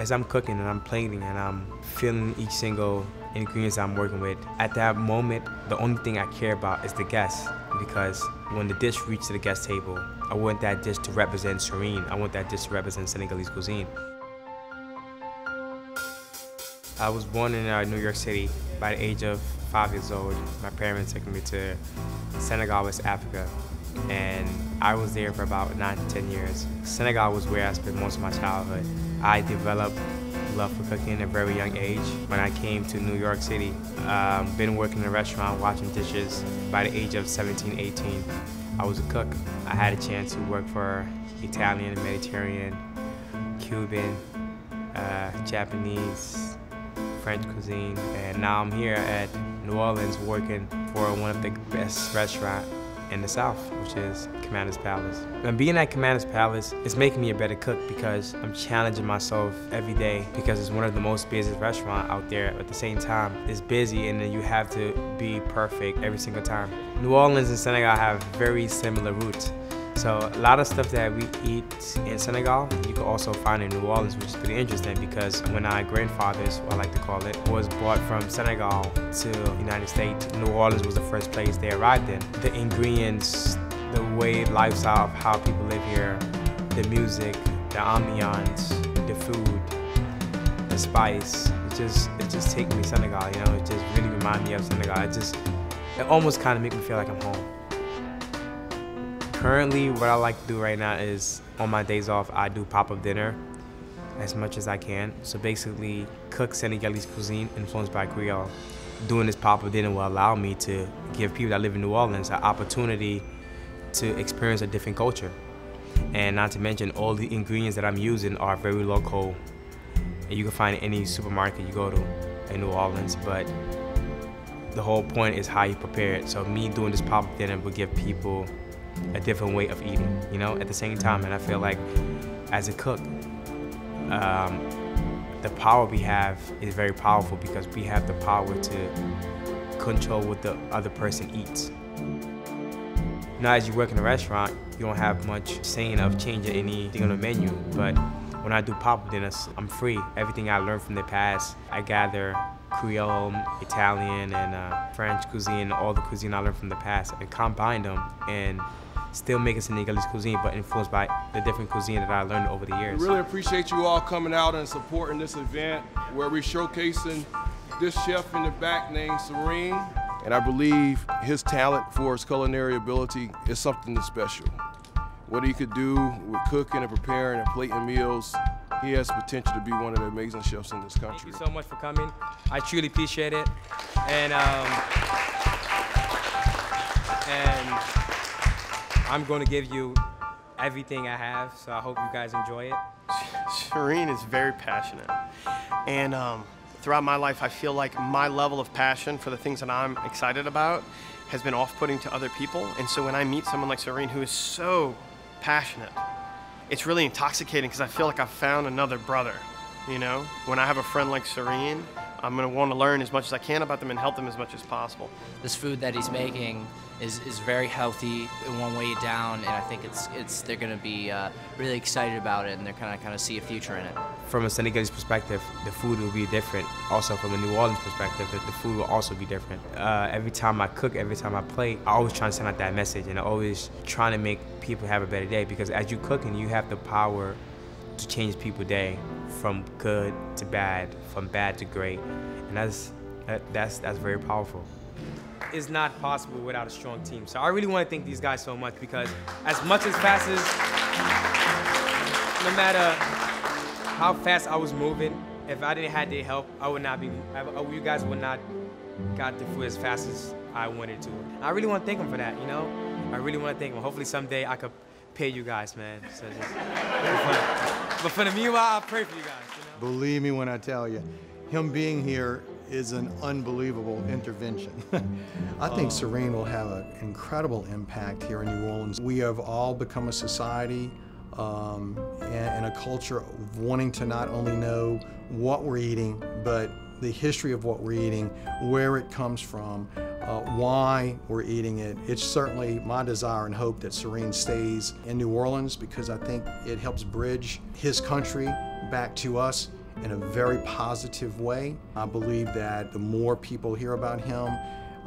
As I'm cooking and I'm plating and I'm feeling each single ingredients I'm working with, at that moment, the only thing I care about is the guests because when the dish reaches the guest table, I want that dish to represent Serigne. I want that dish to represent Senegalese cuisine. I was born in uh, New York City. By the age of five years old, my parents took me to Senegal, West Africa, and I was there for about nine to 10 years. Senegal was where I spent most of my childhood. I developed love for cooking at a very young age. When I came to New York City, um, been working in a restaurant, washing dishes. By the age of 17, 18, I was a cook. I had a chance to work for Italian, Mediterranean, Cuban, uh, Japanese, French cuisine, and now I'm here at New Orleans working for one of the best restaurants in the South, which is Commander's Palace. And being at Commander's Palace is making me a better cook because I'm challenging myself every day because it's one of the most busiest restaurants out there. At the same time, it's busy and then you have to be perfect every single time. New Orleans and Senegal have very similar roots. So a lot of stuff that we eat in Senegal, you can also find in New Orleans, which is pretty interesting because when our grandfathers, I like to call it, was brought from Senegal to the United States, New Orleans was the first place they arrived in. The ingredients, the way, lifestyle of how people live here, the music, the ambiance, the food, the spice, it just, it just takes me Senegal, you know, it just really reminds me of Senegal. It just, it almost kind of makes me feel like I'm home. Currently, what I like to do right now is on my days off, I do pop-up dinner as much as I can. So basically, cook Senegalese cuisine influenced by Creole. Doing this pop-up dinner will allow me to give people that live in New Orleans an opportunity to experience a different culture. And not to mention, all the ingredients that I'm using are very local. And you can find any supermarket you go to in New Orleans, but the whole point is how you prepare it. So me doing this pop-up dinner will give people a different way of eating, you know, at the same time. And I feel like as a cook, um, the power we have is very powerful because we have the power to control what the other person eats. Now, as you work in a restaurant, you don't have much saying of changing anything on the menu, but when I do pop-up dinners, I'm free. Everything I learned from the past, I gather Creole, Italian, and uh, French cuisine, all the cuisine I learned from the past, and combine them and still make it Senegalese cuisine, but influenced by the different cuisine that I learned over the years. We really appreciate you all coming out and supporting this event where we're showcasing this chef in the back named Serigne. And I believe his talent for his culinary ability is something that's special. What he could do with cooking and preparing and plating meals, he has potential to be one of the amazing chefs in this country. Thank you so much for coming. I truly appreciate it. And, um, and I'm going to give you everything I have, so I hope you guys enjoy it. Serigne is very passionate. And um, throughout my life, I feel like my level of passion for the things that I'm excited about has been off-putting to other people. And so when I meet someone like Serigne who is so passionate, it's really intoxicating because I feel like I've found another brother, you know? When I have a friend like Serigne, I'm gonna wanna learn as much as I can about them and help them as much as possible. This food that he's making is, is very healthy. It won't weigh it down, and I think it's it's they're gonna be uh, really excited about it, and they're kind of kind of see a future in it. From a Senegalese perspective, the food will be different. Also, from a New Orleans perspective, the, the food will also be different. Uh, every time I cook, every time I play, I always try to send out that message, and I always trying to make people have a better day. Because as you cooking, you have the power to change people's day from good to bad, from bad to great, and that's that, that's that's very powerful. It's not possible without a strong team. So I really want to thank these guys so much because as much as fast as, no matter how fast I was moving, if I didn't have their help, I would not be. I, you guys would not got the food as fast as I wanted to. I really want to thank them for that. You know, I really want to thank them. Hopefully someday I could pay you guys, man. So just, but for the meanwhile, I pray for you guys. You know? Believe me when I tell you, him being here is an unbelievable intervention. I think oh. Serigne will have an incredible impact here in New Orleans. We have all become a society um, and, and a culture of wanting to not only know what we're eating, but the history of what we're eating, where it comes from, uh, why we're eating it. It's certainly my desire and hope that Serigne stays in New Orleans because I think it helps bridge his country back to us in a very positive way. I believe that the more people hear about him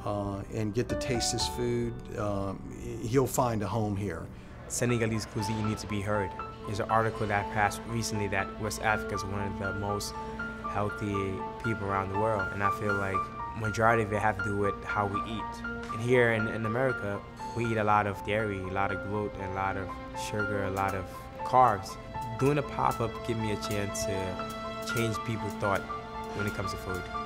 uh, and get to taste his food, um, he'll find a home here. Senegalese cuisine needs to be heard. There's an article that passed recently that West Africa is one of the most healthy people around the world, and I feel like majority of it have to do with how we eat. And here in, in America, we eat a lot of dairy, a lot of gluten, a lot of sugar, a lot of carbs. Doing a pop-up gave me a chance to change people's thought when it comes to food.